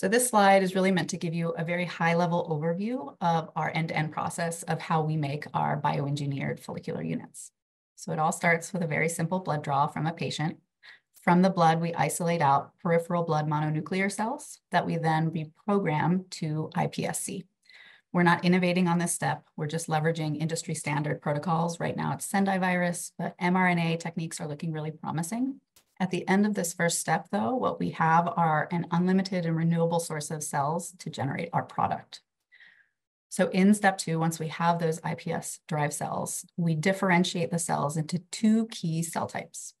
So this slide is really meant to give you a very high level overview of our end-to-end -end process of how we make our bioengineered follicular units. So it all starts with a very simple blood draw from a patient. From the blood, we isolate out peripheral blood mononuclear cells that we then reprogram to iPSC. We're not innovating on this step. We're just leveraging industry standard protocols. Right now it's Sendai virus, but mRNA techniques are looking really promising. At the end of this first step, though, what we have are an unlimited and renewable source of cells to generate our product. So in step two, once we have those iPS derived cells, we differentiate the cells into two key cell types.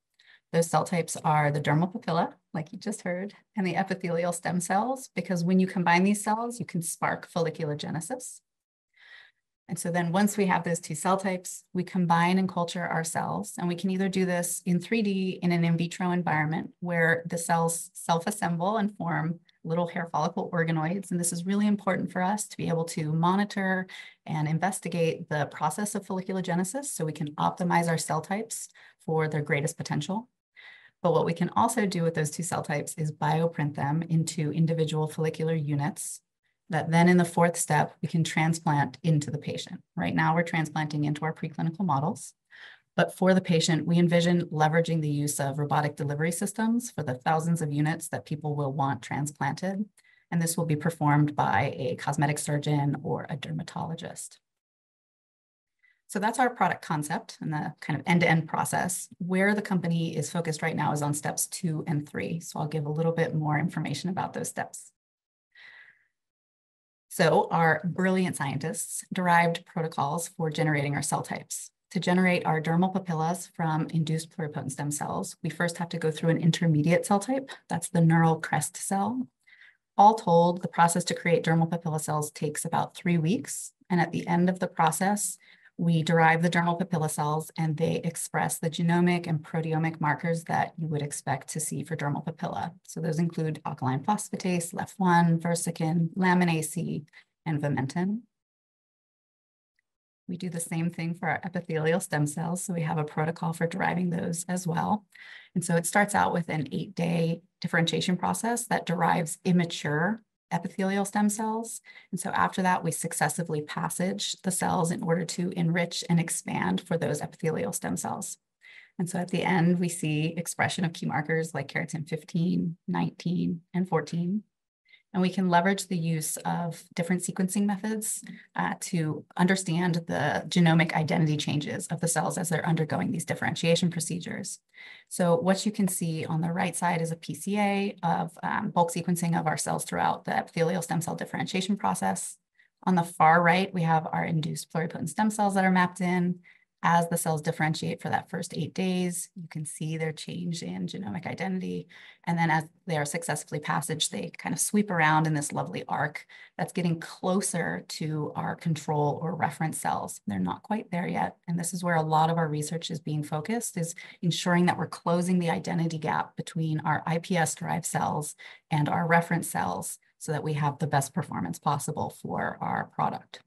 Those cell types are the dermal papilla, like you just heard, and the epithelial stem cells, because when you combine these cells, you can spark folliculogenesis. And so then once we have those two cell types, we combine and culture our cells, and we can either do this in 3D in an in vitro environment where the cells self-assemble and form little hair follicle organoids. And this is really important for us to be able to monitor and investigate the process of folliculogenesis so we can optimize our cell types for their greatest potential. But what we can also do with those two cell types is bioprint them into individual follicular units that then in the fourth step, we can transplant into the patient. Right now we're transplanting into our preclinical models. But for the patient, we envision leveraging the use of robotic delivery systems for the thousands of units that people will want transplanted. And this will be performed by a cosmetic surgeon or a dermatologist. So that's our product concept and the kind of end-to-end -end process. Where the company is focused right now is on steps two and three. So I'll give a little bit more information about those steps. So our brilliant scientists derived protocols for generating our cell types. To generate our dermal papillas from induced pluripotent stem cells, we first have to go through an intermediate cell type. That's the neural crest cell. All told, the process to create dermal papilla cells takes about three weeks. And at the end of the process, we derive the dermal papilla cells and they express the genomic and proteomic markers that you would expect to see for dermal papilla. So those include alkaline phosphatase, LEF1, versican, lamin AC, and vimentin. We do the same thing for our epithelial stem cells. So we have a protocol for deriving those as well. And so it starts out with an eight day differentiation process that derives immature epithelial stem cells. And so after that, we successively passage the cells in order to enrich and expand for those epithelial stem cells. And so at the end, we see expression of key markers like keratin 15, 19, and 14. And we can leverage the use of different sequencing methods uh, to understand the genomic identity changes of the cells as they're undergoing these differentiation procedures. So what you can see on the right side is a PCA of um, bulk sequencing of our cells throughout the epithelial stem cell differentiation process. On the far right, we have our induced pluripotent stem cells that are mapped in. As the cells differentiate for that first eight days, you can see their change in genomic identity. And then as they are successfully passaged, they kind of sweep around in this lovely arc that's getting closer to our control or reference cells. They're not quite there yet. And this is where a lot of our research is being focused, is ensuring that we're closing the identity gap between our iPS-derived cells and our reference cells so that we have the best performance possible for our product.